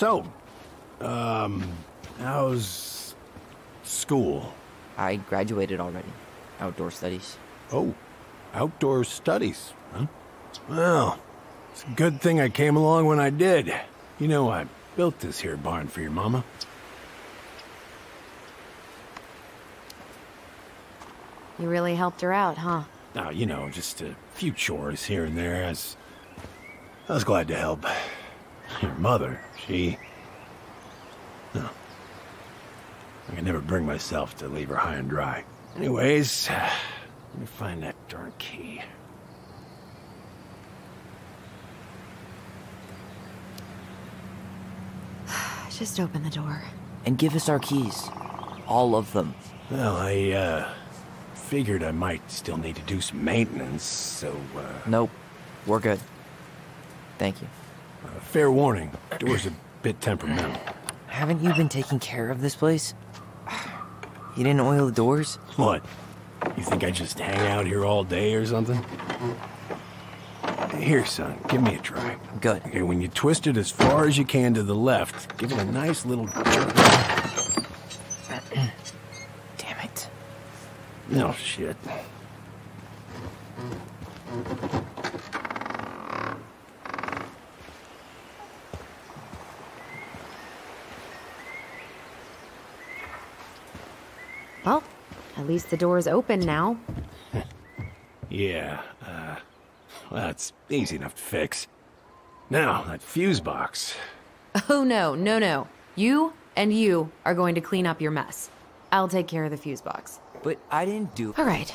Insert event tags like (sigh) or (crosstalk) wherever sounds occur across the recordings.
So, um, how's school? I graduated already. Outdoor studies. Oh, outdoor studies, huh? Well, it's a good thing I came along when I did. You know, I built this here barn for your mama. You really helped her out, huh? Now, you know, just a few chores here and there. I was, I was glad to help. Your mother, she... No. I can never bring myself to leave her high and dry. Anyways, (sighs) let me find that darn key. (sighs) Just open the door. And give us our keys. All of them. Well, I, uh, figured I might still need to do some maintenance, so, uh... Nope. We're good. Thank you. Uh, fair warning, door's a bit temperamental. Haven't you been taking care of this place? You didn't oil the doors? What? You think I just hang out here all day or something? Here, son, give me a try. Good. Okay, when you twist it as far as you can to the left, give it a nice little jerk. (clears throat) Damn it. No shit. Well, at least the is open now. (laughs) Yeah, uh, well, that's easy enough to fix. Now, that fuse box. (laughs) Oh no, no, no. You and you are going to clean up your mess. I'll take care of the fuse box. But I didn't do... All right.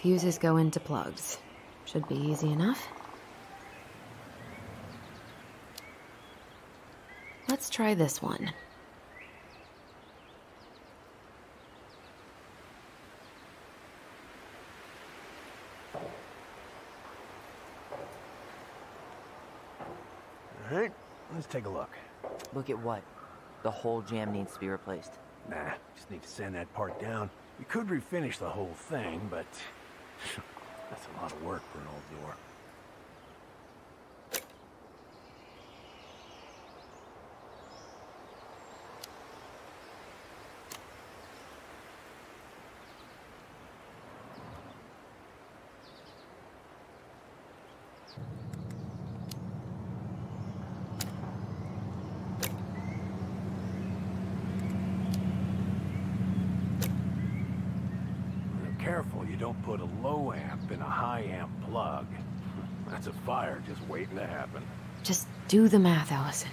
Fuses go into plugs. Should be easy enough. Let's try this one. All right, let's take a look. Look at what? The whole jam needs to be replaced. Nah, just need to sand that part down. We could refinish the whole thing, but (laughs) that's a lot of work for an old door. Careful you don't put a low amp in a high amp plug. That's a fire just waiting to happen. Just do the math, Alyson.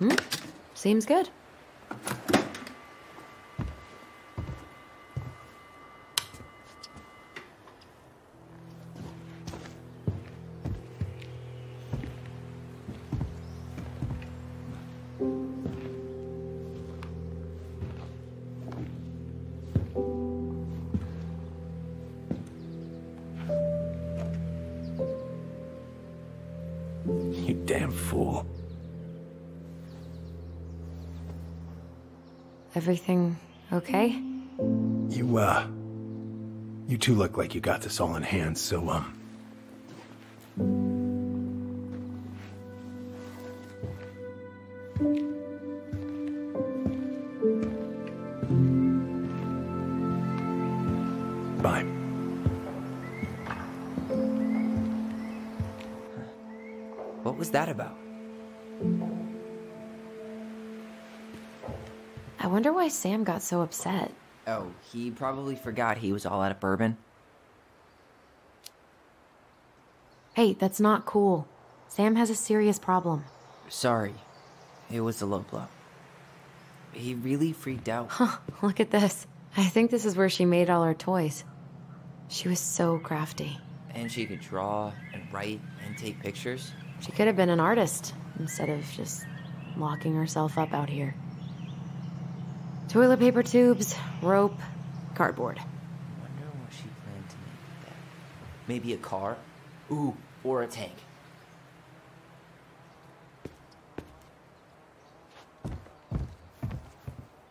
Hmm? Seems good. Everything okay? You, uh... You two look like you got this all in hand, so, um... Bye. What was that about? Wonder why Sam got so upset. Oh, he probably forgot he was all out of bourbon. Hey, that's not cool. Sam has a serious problem. Sorry. It was a low blow. He really freaked out. Huh, look at this. I think this is where she made all her toys. She was so crafty. And she could draw and write and take pictures. She could have been an artist instead of just locking herself up out here. Toilet paper tubes, rope, cardboard. Wonder what she planned to make with that. Maybe a car? Ooh, or a tank.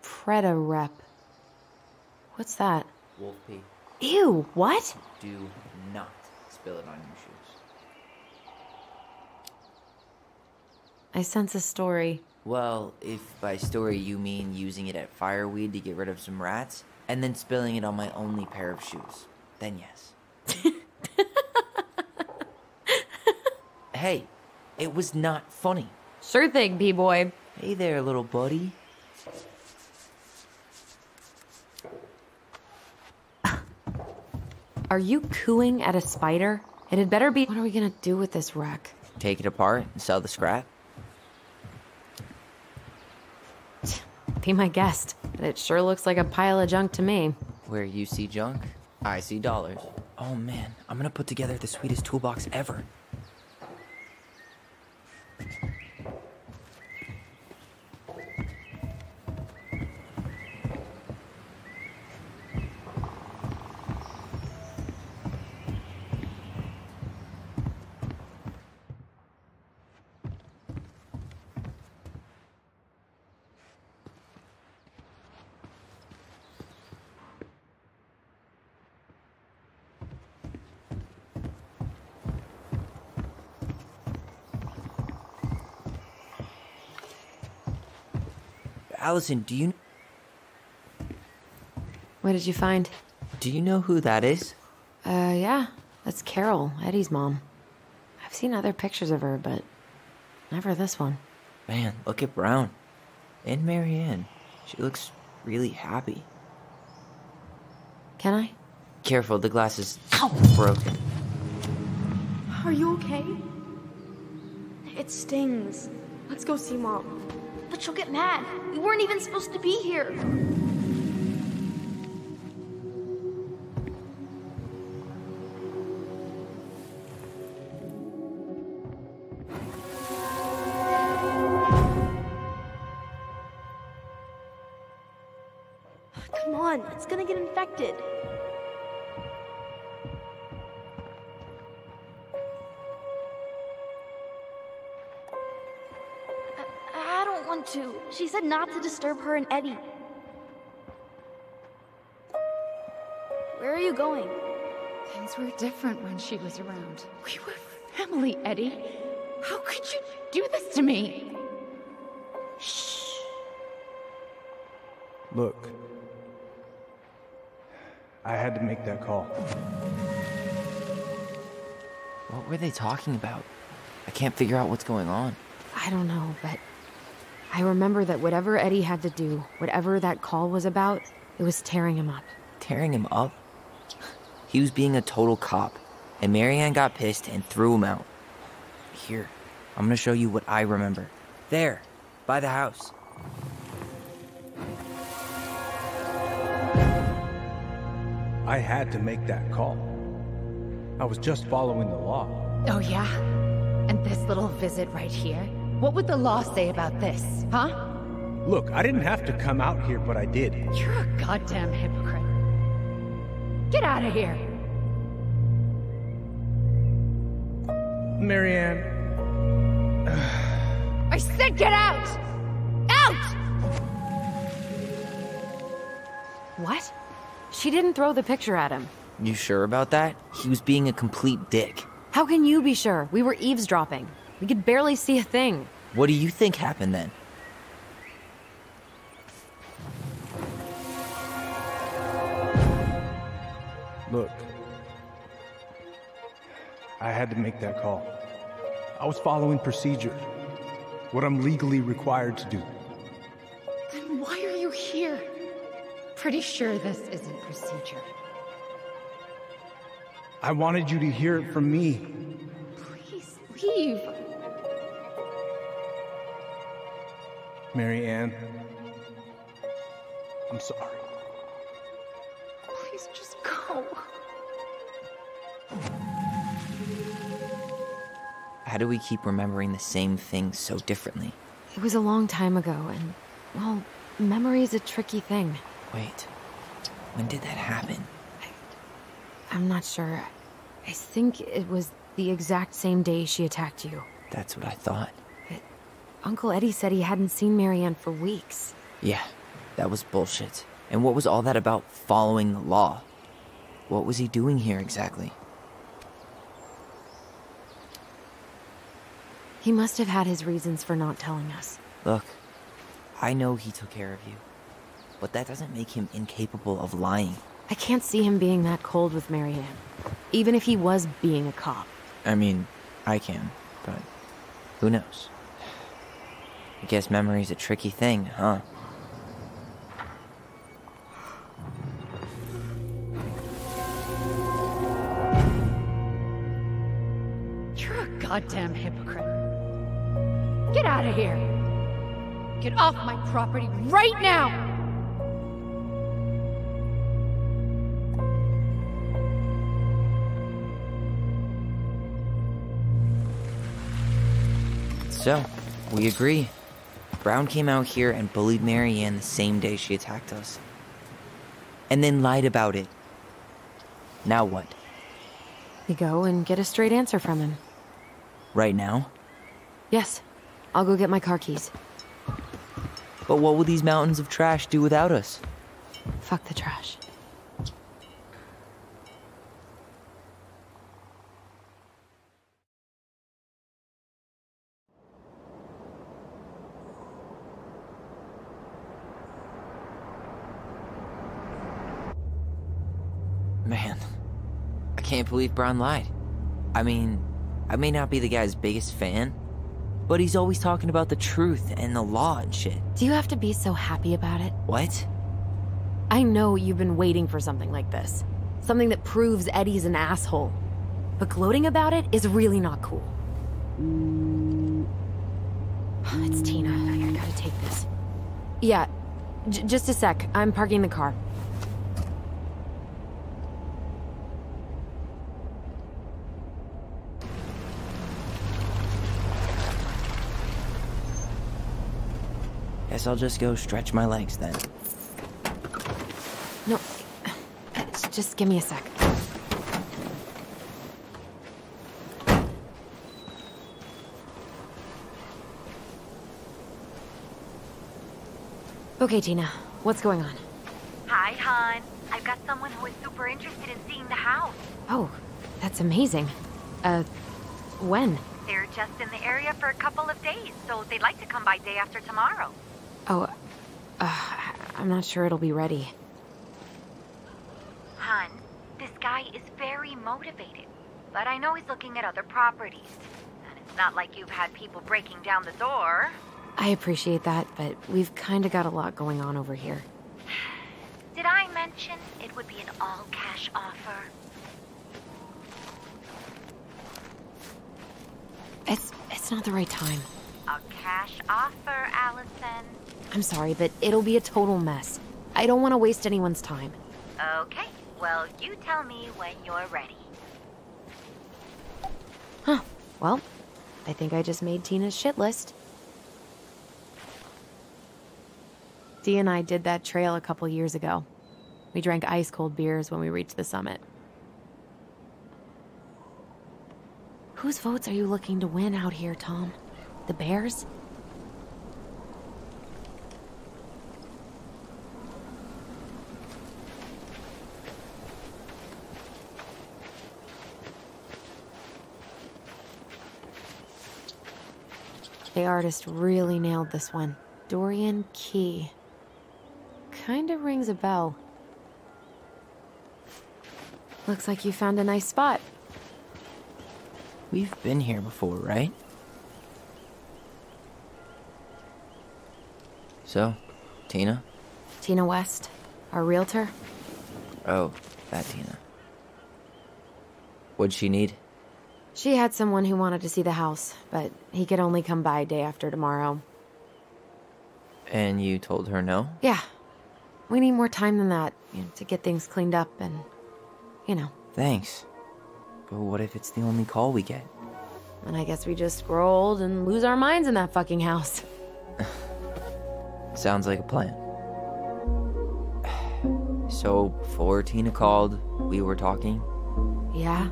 Preda rep. What's that? Wolf pee. Ew, what? Do not spill it on your shoes. I sense a story. Well, if by story you mean using it at fireweed to get rid of some rats, and then spilling it on my only pair of shoes, then yes. hey, it was not funny. Sure thing, B-boy. Hey there, little buddy. Are you cooing at a spider? It had better be. What are we gonna do with this wreck? Take it apart and sell the scrap. Be my guest, but it sure looks like a pile of junk to me. Where you see junk, I see dollars. Oh man, I'm gonna put together the sweetest toolbox ever. Alyson, do you What did you find? do you know who that is? Uh, yeah, that's Carol, Eddie's mom. I've seen other pictures of her, but never this one. Man, look at Brown. And Mary-Ann. She looks really happy. Can I? Careful, the glass is broken. Are you okay? It stings. Let's go see Mom. But she'll get mad. We weren't even supposed to be here. Come on, it's gonna get infected. To. She said not to disturb her and Eddie. Where are you going? Things were different when she was around. We were family, Eddie. How could you do this to me? Shh. Look, I had to make that call. What were they talking about? I can't figure out what's going on. I don't know, but I remember that whatever Eddie had to do, whatever that call was about, it was tearing him up. Tearing him up? He was being a total cop, and Mary-Ann got pissed and threw him out. Here, I'm gonna show you what I remember. There, by the house. I had to make that call. I was just following the law. Oh, yeah? And this little visit right here? What would the law say about this, huh? Look, I didn't have to come out here, but I did. You're a goddamn hypocrite. Get out of here. Mary-Ann, (sighs) I said get out! Out! What? She didn't throw the picture at him. You sure about that? He was being a complete dick. How can you be sure? We were eavesdropping. We could barely see a thing. What do you think happened then? look. I had to make that call. I was following procedure. What I'm legally required to do. Then why are you here? Pretty sure this isn't procedure. I wanted you to hear it from me. Please leave. Mary-Ann. I'm sorry. Please just go. How do we keep remembering the same thing so differently? It was a long time ago, and, well, memory's a tricky thing. Wait, when did that happen? I'm not sure. I think it was the exact same day she attacked you. That's what I thought. Uncle Eddie said he hadn't seen Mary-Ann for weeks. Yeah, that was bullshit. And what was all that about following the law? What was he doing here exactly? He must have had his reasons for not telling us. Look, I know he took care of you, but that doesn't make him incapable of lying. I can't see him being that cold with Mary-Ann, even if he was being a cop. I mean, I can, but who knows? I guess memory's a tricky thing, huh? You're a goddamn hypocrite. Get out of here. Get off my property right now! So, we agree. Brown came out here and bullied Mary-Ann the same day she attacked us. And then lied about it. Now what? We go and get a straight answer from him. Right now? Yes, I'll go get my car keys. But what will these mountains of trash do without us? Fuck the trash. Man, I can't believe Brown lied. I mean, I may not be the guy's biggest fan, but he's always talking about the truth and the law and shit. Do you have to be so happy about it? What? I know you've been waiting for something like this. Something that proves Eddie's an asshole. But gloating about it is really not cool. (sighs) It's Tina. I gotta take this. Yeah, j- just a sec. I'm parking the car. Guess I'll just go stretch my legs then. No, just give me a sec. Okay, Tina, what's going on? Hi, hon. I've got someone who is super interested in seeing the house. Oh, that's amazing. Uh, when? They're just in the area for a couple of days, so they'd like to come by day after tomorrow. Uh, I'm not sure it'll be ready. Hun, this guy is very motivated, but I know he's looking at other properties. And it's not like you've had people breaking down the door. I appreciate that, but we've kind of got a lot going on over here. (sighs) Did I mention it would be an all-cash offer? It's it's not the right time. A cash offer, Alyson. I'm sorry, but it'll be a total mess. I don't want to waste anyone's time. Okay, well, you tell me when you're ready. Huh. Well, I think I just made Tina's shit list. Dee and I did that trail a couple years ago. We drank ice cold beers when we reached the summit. Whose votes are you looking to win out here, Tom? The Bears? Artist really nailed this one. Dorian Key. Kinda rings a bell. Looks like you found a nice spot. We've been here before, right? So, Tina? Tina West, our realtor. Oh, that Tina. What'd she need? She had someone who wanted to see the house, but he could only come by day after tomorrow. And you told her no? Yeah. We need more time than that, you know, to get things cleaned up and, you know. Thanks. But what if it's the only call we get? And I guess we just grow old and lose our minds in that fucking house. (laughs) Sounds like a plan. (sighs) So, before Tina called, we were talking. Yeah?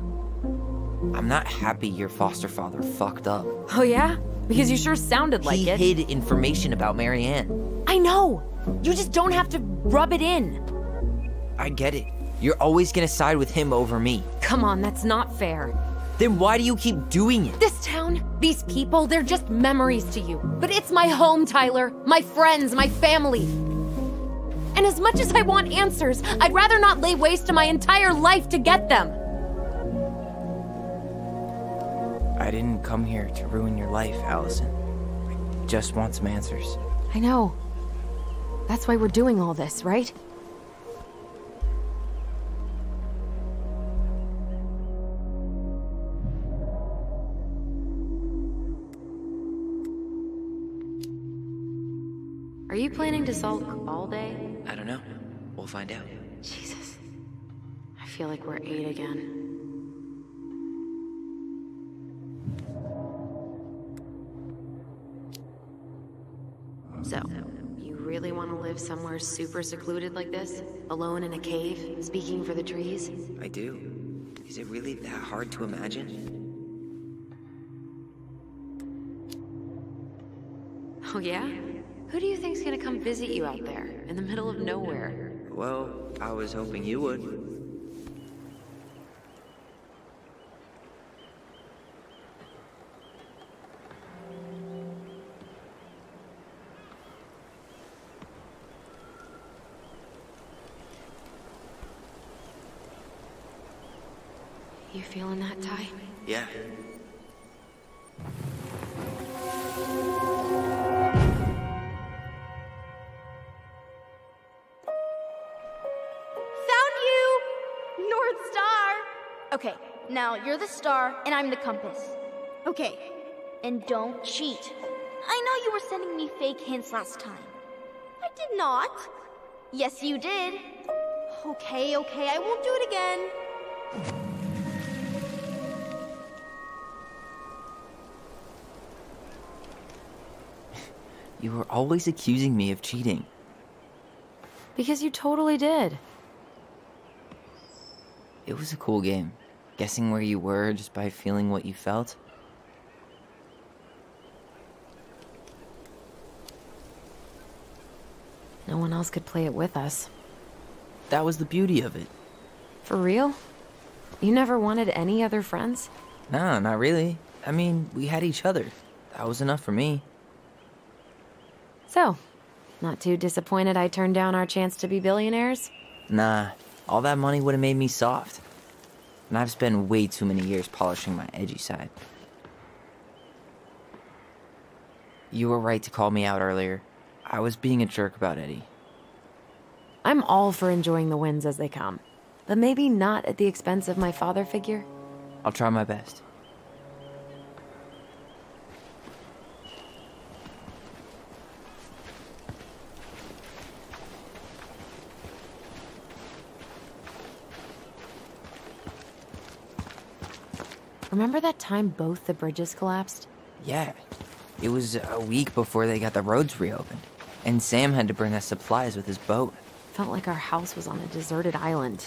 I'm not happy your foster father fucked up. Oh, yeah? Because you sure sounded like he it. hid information about Mary-Ann. I know! You just don't have to rub it in. I get it. You're always gonna side with him over me. Come on, that's not fair. Then why do you keep doing it? This town, these people, they're just memories to you. But it's my home, Tyler. My friends, my family. And as much as I want answers, I'd rather not lay waste to my entire life to get them. I didn't come here to ruin your life, Alyson. I just want some answers. I know. That's why we're doing all this, right? Are you planning to sulk all day? I don't know. We'll find out. Jesus. I feel like we're eight again. So, you really want to live somewhere super secluded like this? Alone in a cave, speaking for the trees? I do. Is it really that hard to imagine? Oh, yeah? Who do you think's gonna come visit you out there, in the middle of nowhere? Well, I was hoping you would. You feeling that, Ty? Yeah. Found you! North Star! Okay, now you're the star and I'm the compass. Okay, and don't cheat. I know you were sending me fake hints last time. I did not. Yes, you did. Okay, okay, I won't do it again. You were always accusing me of cheating. Because you totally did. It was a cool game. Guessing where you were just by feeling what you felt. No one else could play it with us. That was the beauty of it. For real? You never wanted any other friends? Nah, not really. I mean, we had each other. That was enough for me. So, not too disappointed I turned down our chance to be billionaires? Nah, all that money would have made me soft. And I've spent way too many years polishing my edgy side. You were right to call me out earlier. I was being a jerk about Eddie. I'm all for enjoying the wins as they come, but maybe not at the expense of my father figure. I'll try my best. Remember that time both the bridges collapsed? Yeah, it was a week before they got the roads reopened. And Sam had to bring us supplies with his boat. Felt like our house was on a deserted island,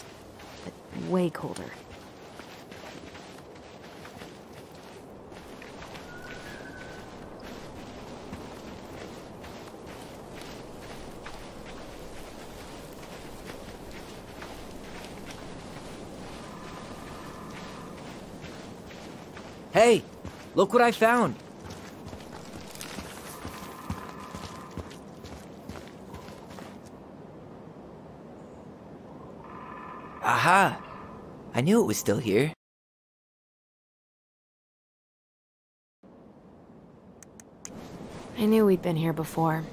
but way colder. Hey, look what I found. Aha! I knew it was still here. I knew we'd been here before.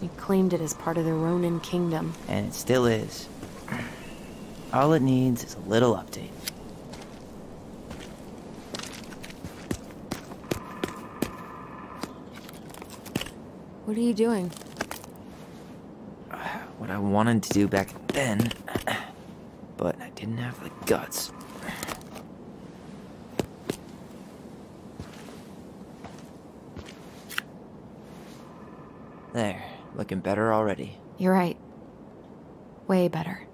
We claimed it as part of the Ronan kingdom. And it still is. All it needs is a little update. What are you doing? What I wanted to do back then, but I didn't have the guts. There, looking better already. You're right. Way better.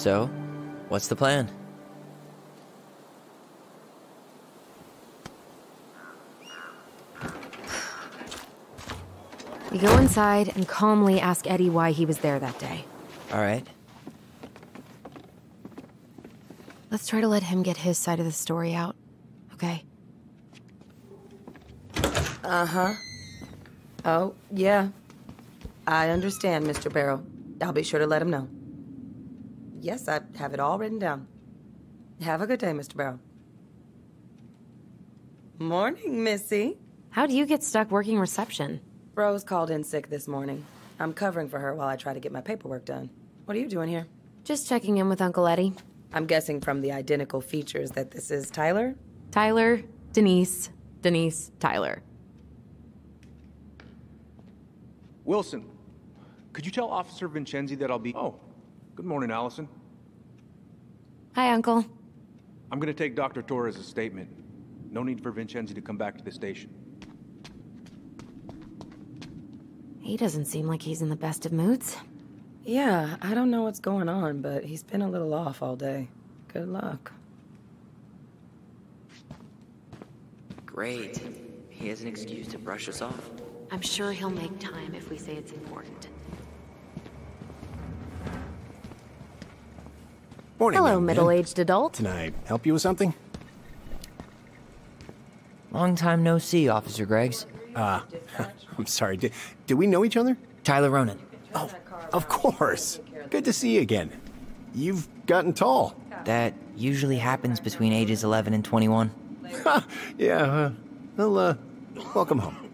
So, what's the plan? We go inside and calmly ask Eddie why he was there that day. All right. Let's try to let him get his side of the story out. Okay? Uh huh. Oh, yeah. I understand, Mr. Barrow. I'll be sure to let him know. Yes, I have it all written down. Have a good day, Mr. Barrow. Morning, Missy. How do you get stuck working reception? Rose called in sick this morning. I'm covering for her while I try to get my paperwork done. What are you doing here? Just checking in with Uncle Eddie. I'm guessing from the identical features that this is Tyler? Tyler, Denise, Denise, Tyler. Wilson, could you tell Officer Vincenzi that I'll be. Oh, good morning, Alyson. Hi, Uncle. I'm gonna take Dr. Torres' statement. No need for Vincenzi to come back to the station. He doesn't seem like he's in the best of moods. Yeah, I don't know what's going on, but he's been a little off all day. Good luck. Great. He has an excuse to brush us off. I'm sure he'll make time if we say it's important. Morning, Hello, middle-aged adult. Can I help you with something? Long time no see, Officer Greggs. Uh, (laughs) I'm sorry. Did, did we know each other? Tyler Ronan. Oh, of course. Good to see you again. You've gotten tall. That usually happens between ages 11 and 21. yeah, uh, well, uh, welcome home.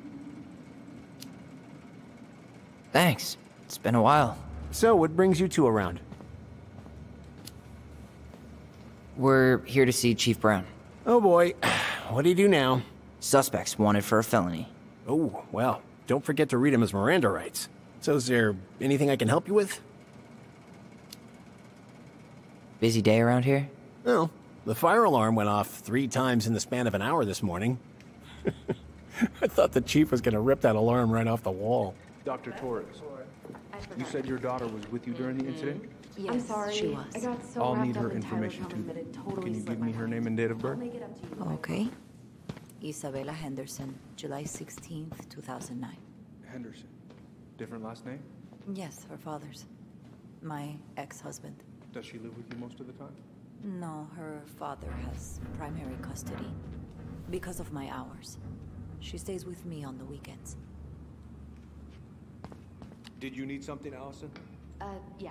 Thanks. It's been a while. So, what brings you two around? We're here to see Chief Brown. Oh boy, (sighs) what do you do now? Suspects wanted for a felony. Oh, well, don't forget to read him his Miranda rights. So, is there anything I can help you with? Busy day around here? Well, the fire alarm went off three times in the span of an hour this morning. (laughs) I thought the chief was gonna rip that alarm right off the wall. Dr. Torres, you said your daughter was with you during the incident? Yes, I'm sorry. she was. I got so I'll wrapped need up her in Tyler information coming too. that it totally Can you slipped give my me her name and date of birth? Okay. Isabella Henderson, July 16th, 2009. Henderson. Different last name? Yes, her father's. My ex husband. Does she live with you most of the time? No, her father has primary custody. Because of my hours. She stays with me on the weekends. Did you need something, Alyson? Uh, yeah.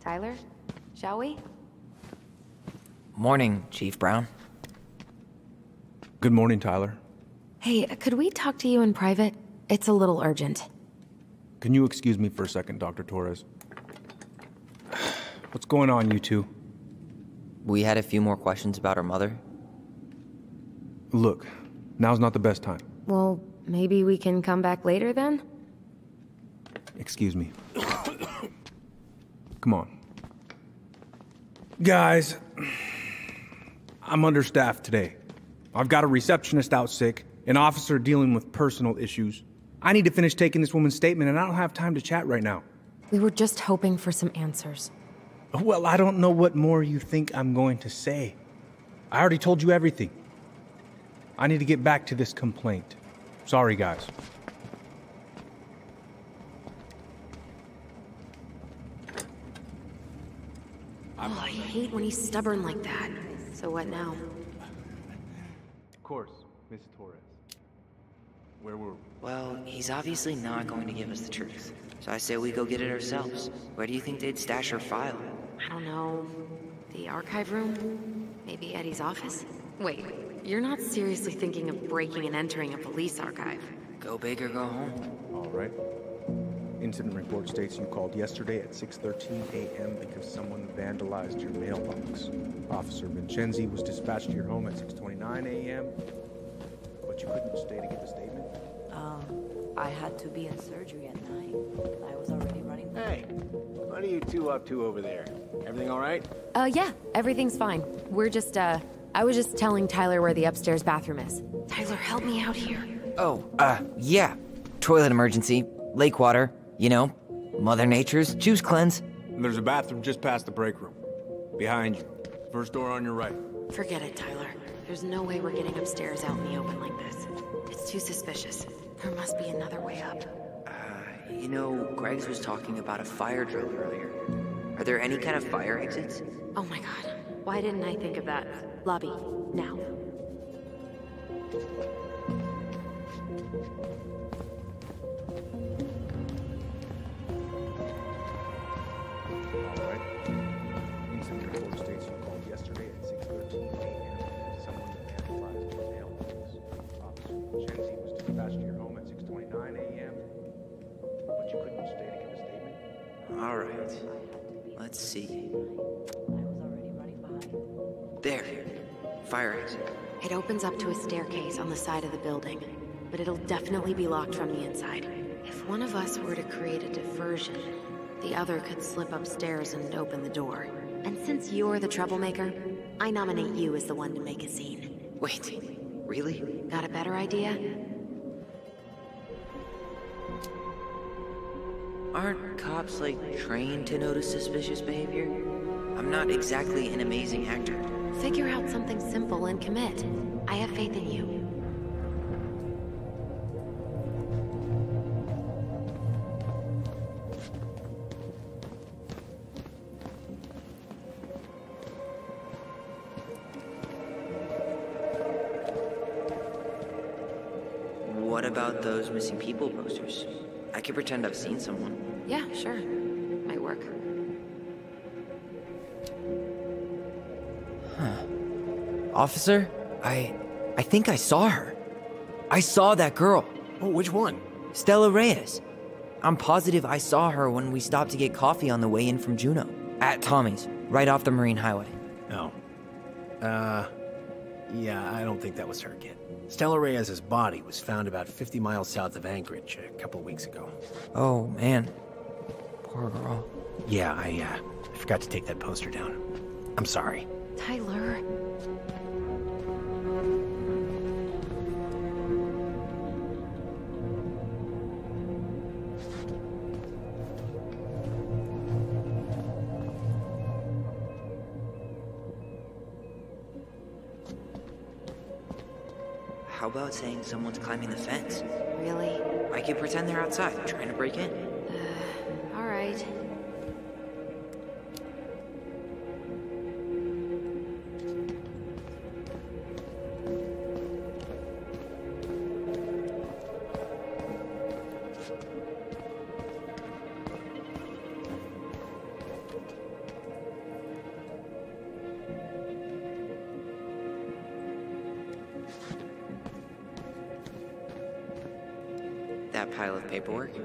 Tyler, shall we? Morning, Chief Brown. Good morning, Tyler. Hey, could we talk to you in private? It's a little urgent. Can you excuse me for a second, Dr. Torres? (sighs) What's going on, you two? We had a few more questions about her mother. Look, now's not the best time. Well, maybe we can come back later then? Excuse me. Come on. Guys, I'm understaffed today. I've got a receptionist out sick, an officer dealing with personal issues. I need to finish taking this woman's statement, and I don't have time to chat right now. We were just hoping for some answers. Well, I don't know what more you think I'm going to say. I already told you everything. I need to get back to this complaint. Sorry, guys. Oh, I hate when he's stubborn like that. So what now? Of course, Miss Torres. Where were we? Well, he's obviously not going to give us the truth. So I say we go get it ourselves. Where do you think they'd stash her file? I don't know. The archive room? Maybe Eddie's office? Wait, you're not seriously thinking of breaking and entering a police archive? Go big or go home. All right. Incident report states you called yesterday at 6:13 a.m. because someone vandalized your mailbox. Officer Vincenzi was dispatched to your home at 6:29 a.m. But you couldn't stay to get the statement. Um, I had to be in surgery at 9. I was already running. Hey, what are you two up to over there? Everything all right? Uh, yeah, everything's fine. We're just, uh, I was just telling Tyler where the upstairs bathroom is. Tyler, help me out here. Oh, uh, yeah. Toilet emergency. Lake water. You know, Mother Nature's juice cleanse. There's a bathroom just past the break room. Behind you. First door on your right. Forget it, Tyler. There's no way we're getting upstairs out in the open like this. It's too suspicious. There must be another way up. Uh, you know, Greggs was talking about a fire drill earlier. Are there any kind of fire exits? Oh my god. Why didn't I think of that? Lobby, now. It opens up to a staircase on the side of the building, but it'll definitely be locked from the inside. If one of us were to create a diversion, the other could slip upstairs and open the door. And since you're the troublemaker, I nominate you as the one to make a scene. Wait, really? Got a better idea? Aren't cops, like, trained to notice suspicious behavior? I'm not exactly an amazing actor. Figure out something simple and commit. I have faith in you. What about those missing people posters? I could pretend I've seen someone. Yeah, sure. Might work. Officer, I. I think I saw her. I saw that girl. Oh, which one? Stella Reyes. I'm positive I saw her when we stopped to get coffee on the way in from Juneau. At Tommy's, right off the Marine Highway. Oh. Uh, yeah, I don't think that was her kid. Stella Reyes' body was found about 50 miles south of Anchorage a couple weeks ago. Oh, man. Poor girl. Yeah, I, uh, I forgot to take that poster down. I'm sorry. Tyler. How about saying someone's climbing the fence? Really? I could pretend they're outside, trying to break in. Paperwork?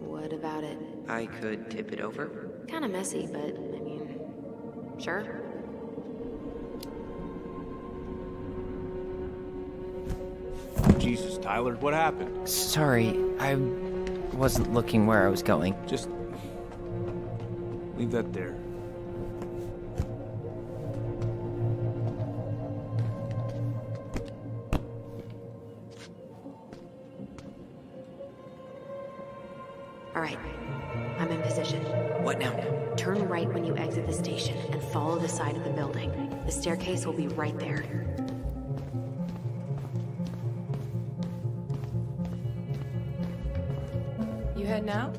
What about it? I could tip it over. Kinda messy, but I mean, sure. Jesus, Tyler, what happened? Sorry, I wasn't looking where I was going. Just leave that there. Be right there. You heading out?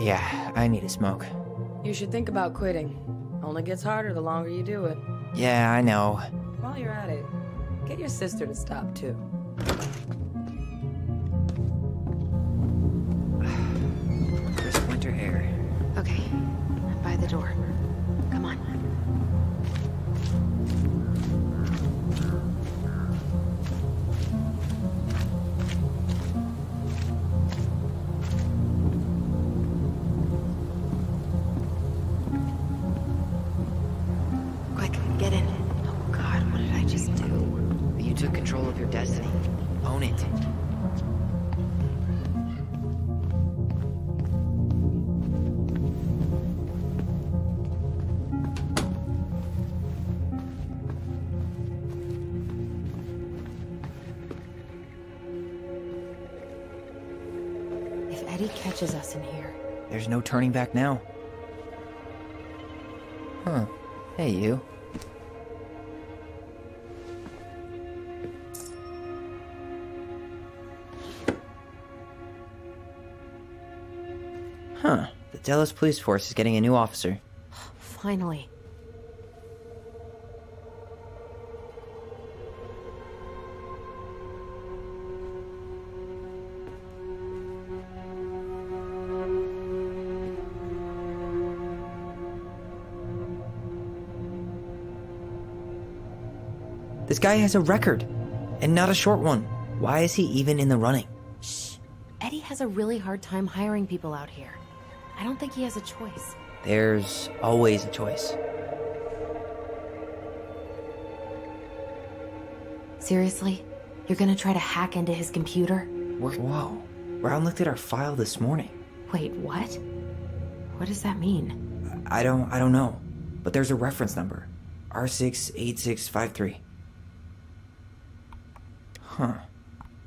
Yeah, I need a smoke. You should think about quitting. Only gets harder the longer you do it. Yeah, I know. While you're at it, get your sister to stop too. No turning back now. Huh. Hey, you. Huh. The Delos Police Force is getting a new officer. Finally. This guy has a record, and not a short one. Why is he even in the running? Shh. Eddie has a really hard time hiring people out here. I don't think he has a choice. There's always a choice. Seriously? You're gonna try to hack into his computer? We're, whoa. Brown looked at our file this morning. Wait, what? What does that mean? I don't I don't know. But there's a reference number. R68653. Huh.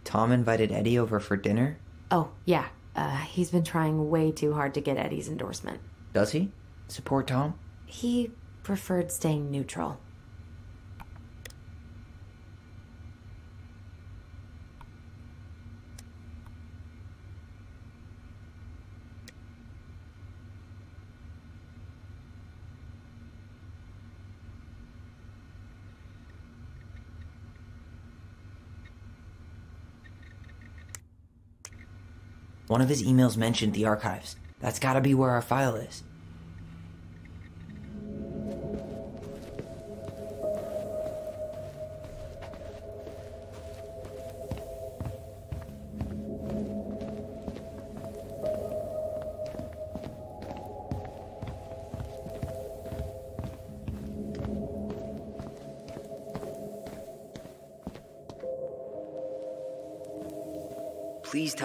Tom invited Eddie over for dinner? Oh, yeah. Uh, he's been trying way too hard to get Eddie's endorsement. Does he? Support Tom? He preferred staying neutral. One of his emails mentioned the archives. That's gotta be where our file is.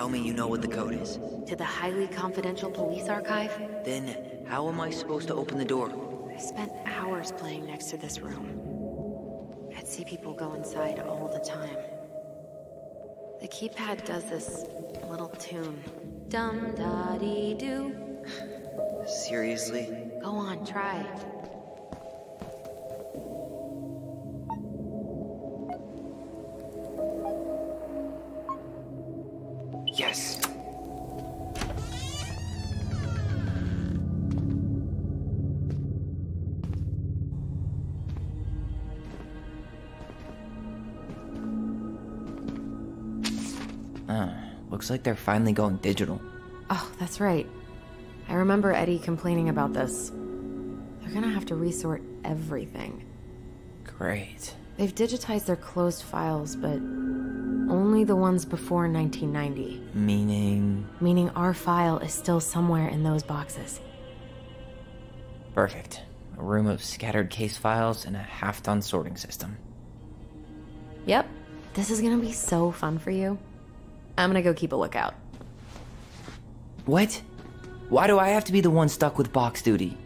Tell me you know what the code is. To the highly confidential police archive? Then, how am I supposed to open the door? I spent hours playing next to this room. I'd see people go inside all the time. The keypad does this little tune. Dum da dee doo. (sighs) Seriously? Go on, try. Yes. Ah, looks like they're finally going digital. Oh, that's right. I remember Eddie complaining about this. They're gonna have to resort everything. Great. They've digitized their closed files, but only the ones before 1990. Meaning. Meaning our file is still somewhere in those boxes. Perfect. A room of scattered case files and a half done sorting system. Yep. This is gonna be so fun for you. I'm gonna go keep a lookout. What? Why do I have to be the one stuck with box duty?